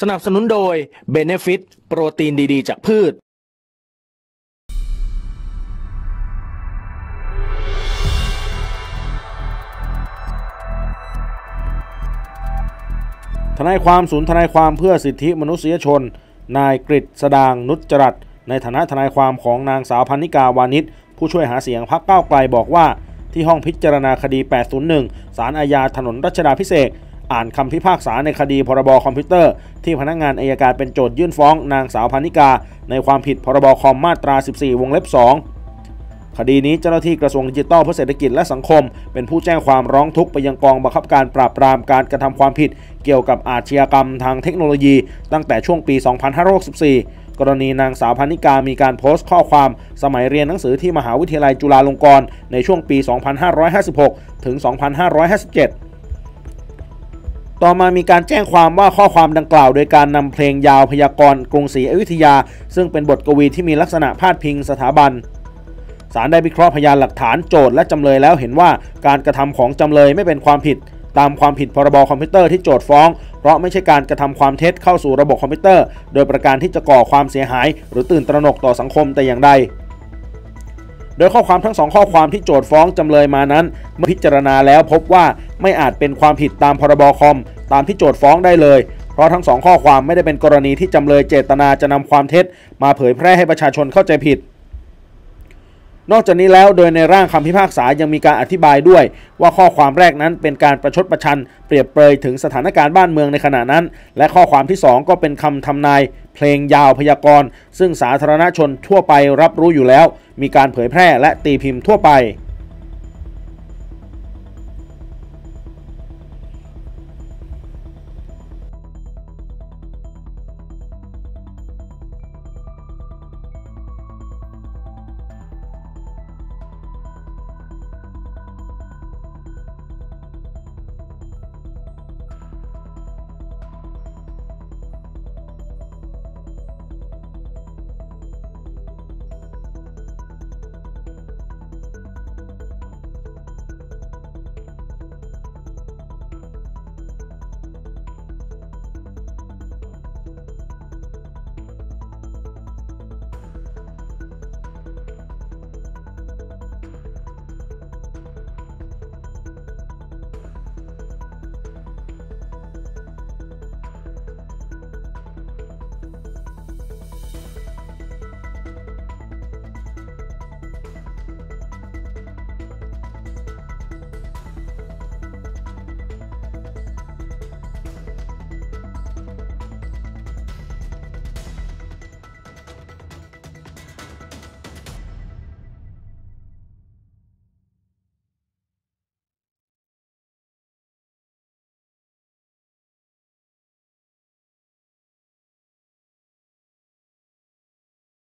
สนับสนุนโดย b e n e f i t โปรตีนดี ๆ จากพืช ทนายความศูนย์ทนายความเพื่อสิทธิมนุษยชน นายกฤษสดางนุจจรัตในฐานะทนายความของนางสาวพันนิกาวานิชผู้ช่วยหาเสียงพักเก้าไกลบอกว่า ที่ห้องพิจารณาคดี 801สารอาญาถนนรัชดาพิเศษ อ่านคำพิพากษาในคดีพรบคอมพิวเตอร์ ที่พนักงานอัยการเป็นโจทก์ยื่นฟ้องนางสาวพรรณิการ์ ในความผิดพรบคอมมาตรา 14 วงเล็บ 2 คดีนี้เจ้าหน้าที่กระทรวงดิจิทัลเพื่อเศรษฐกิจและสังคม เป็นผู้แจ้งความร้องทุกข์ไปยังกองบังคับการปราบปรามการกระทำความผิด เกี่ยวกับอาชญากรรมทางเทคโนโลยี ตั้งแต่ช่วงปี 2564กรณีนางสาวพรรณิการ์มีการโพสต์ข้อความสมัยเรียนหนังสือที่มหาวิทยาลัยจุฬาลงกรณ์ในช่วงปี 2556 ถึง 2557 ต่อมามีการแจ้งความว่าข้อความดังกล่าว โดยการนำเพลงยาวพยากรณ์กรุงศรีอยุธยา ซึ่งเป็นบทกวีที่มีลักษณะพาดพิงสถาบันศาลได้วิเคราะห์พยานหลักฐานโจทย์และจำเลยแล้วเห็นว่าการกระทำของจำเลยไม่เป็นความผิด ตามความผิดพรบคอมพิวเตอร์ที่โจทย์ฟ้อง เพราะไม่ใช่การกระทำความเท็จเข้าสู่ระบบคอมพิวเตอร์ โดยประการที่จะก่อความเสียหาย หรือตื่นตระหนกต่อสังคมแต่อย่างใดโดยข้อความทั้งสองข้อความที่โจทย์ฟ้องจำเลยมานั้น เมื่อพิจารณาแล้วพบว่าไม่อาจเป็นความผิดตามพรบคอม ตามที่โจทย์ฟ้องได้เลย เพราะทั้งสองข้อความไม่ได้เป็นกรณีที่จำเลยเจตนาจะนำความเท็จ มาเผยแพร่ให้ประชาชนเข้าใจผิดนอกจากนี้แล้วโดยในร่างคำพิพากษายังมีการอธิบายด้วย ว่าข้อความแรกนั้นเป็นการประชดประชัน เปรียบเปรยถึงสถานการณ์บ้านเมืองในขณะนั้น และข้อความที่ 2 ก็เป็นคำทำนาย เพลงยาวพยากรณ์ ซึ่งสาธารณชนทั่วไปรับรู้อยู่แล้ว มีการเผยแพร่และตีพิมพ์ทั่วไป